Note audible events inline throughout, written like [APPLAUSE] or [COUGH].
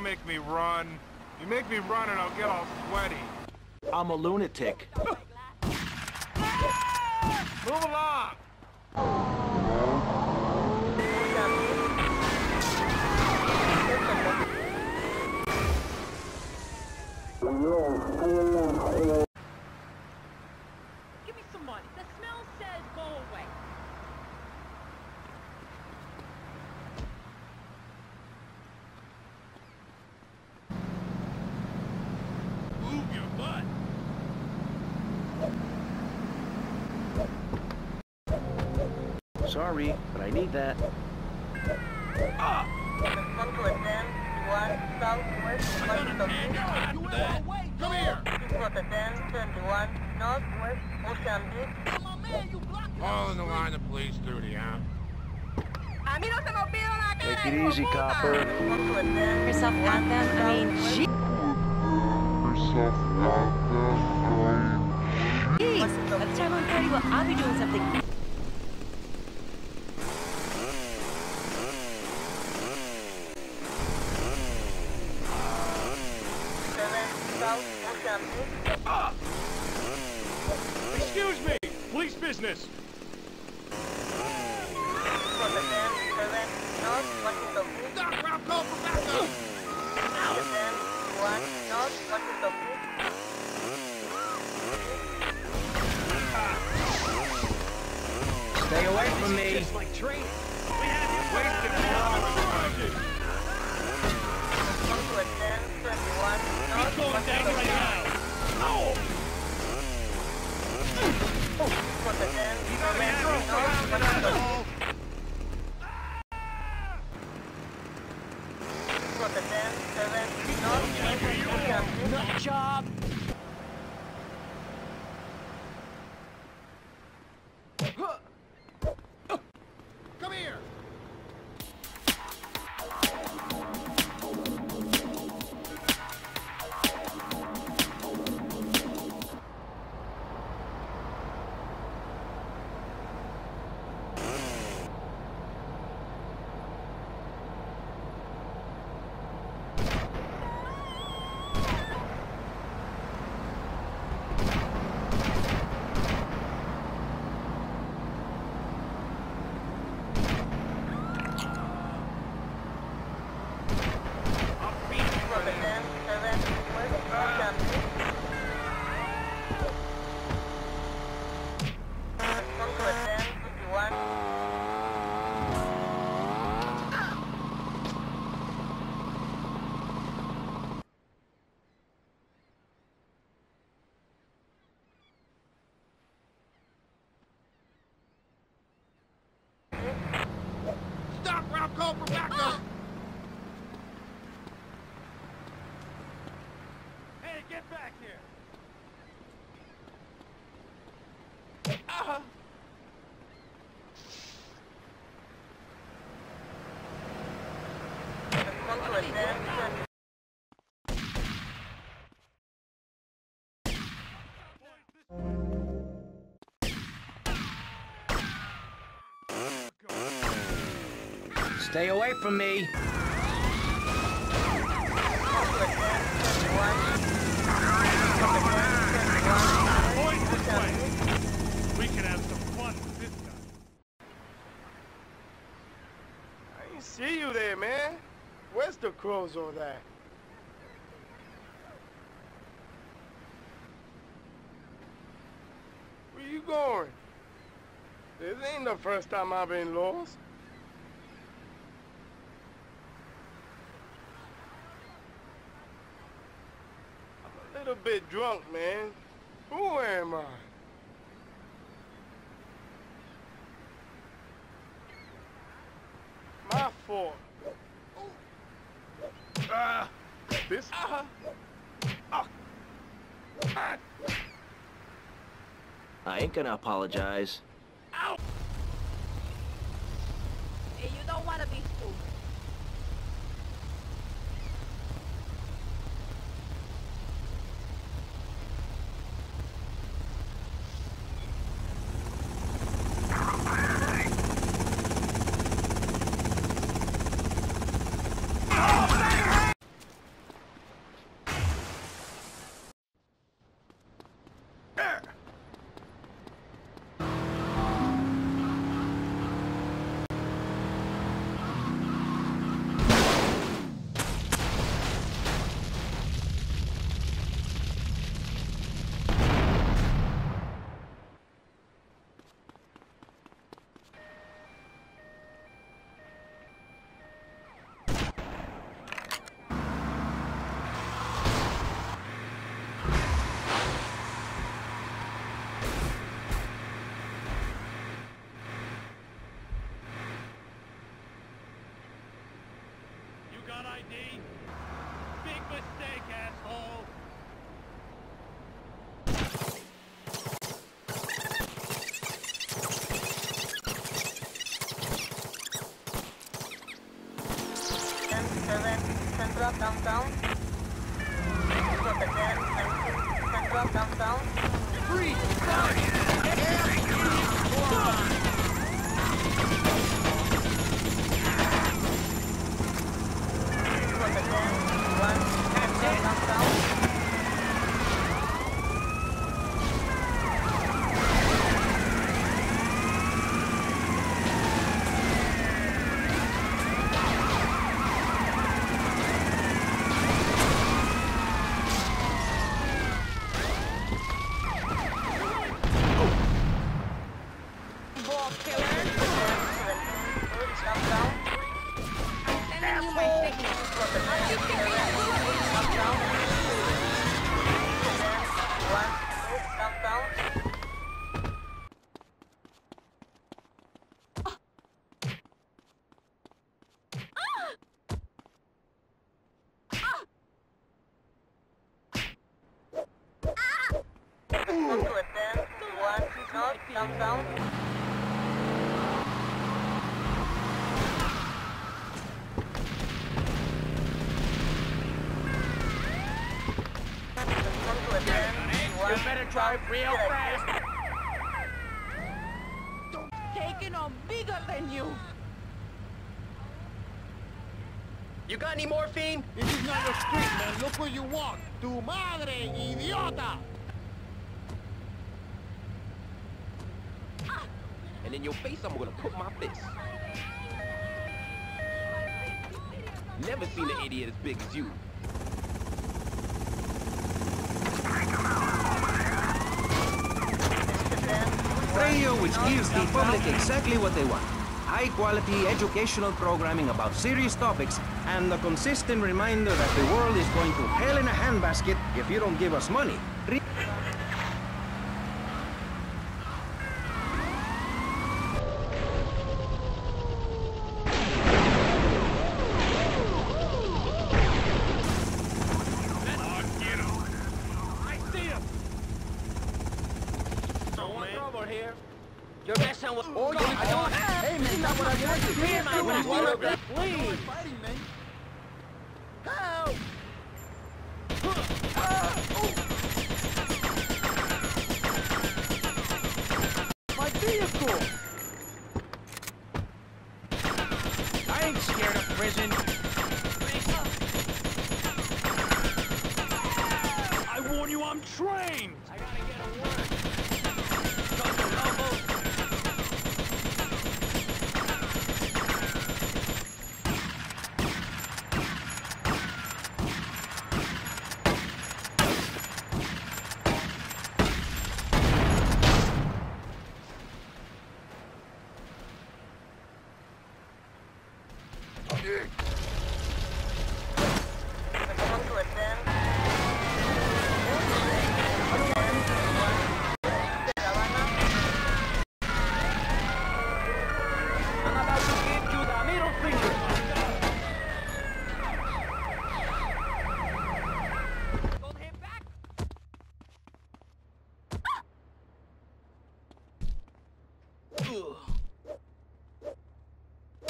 Don't make me run. You make me run and I'll get all sweaty. I'm a lunatic. [LAUGHS] Move along! Give me some money. The smell says go away. Move your butt! Sorry, but I need that. Respond to attend one southwest You will! Come here! Report attend 21 northwest Mozambique. All in the line of police duty, huh? A mí no se me olvida la cara. Take it easy, copper. Respond to attend yourself at them. I mean, gee. Jeez, by the time I'm 30, well, I'll be doing something. Backup! Attend one north Washington Beach. Stay away from me. Wasted time. Respond to attend 21 north call for backup! Hey, get back here! Stay away from me. Point this way! We can have some fun with this guy. I ain't see you there, man. Where's the crows all that? Where you going? This ain't the first time I've been lost. I'm a little bit drunk, man. Who am I? My fault. Ah, this. Ah, ah, ah. I ain't gonna apologize. Hey, you don't want to be stupid. ID. Big mistake, asshole. Ten, seven, Central downtown. Spot again, nineteen, Central downtown. Spot again, one, Central downtown. Ball killer. Seventeen, good, downtown. Sending you my signal. Spot again, seven, downtown. Again, one, good, downtown. Respond to a ten, one, north, downtown. Respond to a ten, one, You better drive real south, fast. Taking on bigger than you. You got any morphine? This is not your street, man. Look where you walk. Tu madre, idiota! Ah. and in your face I'm gonna put my fist. Never seen an idiot as big as you. Radio which gives the public exactly what they want. High quality educational programming about serious topics and a consistent reminder that the world is going to hell in a handbasket if you don't give us money. Re- I see him. Trouble here. You're messing with. Oh, Hey, man, that's what I want to hear, man. When you see my back, Please. fighting, man. Help! My vehicle! I ain't scared of prison. I warn you, I'm trained. I gotta get a word.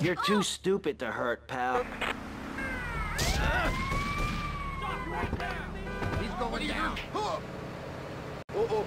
You're too stupid to hurt, pal. He's going down. Uh oh.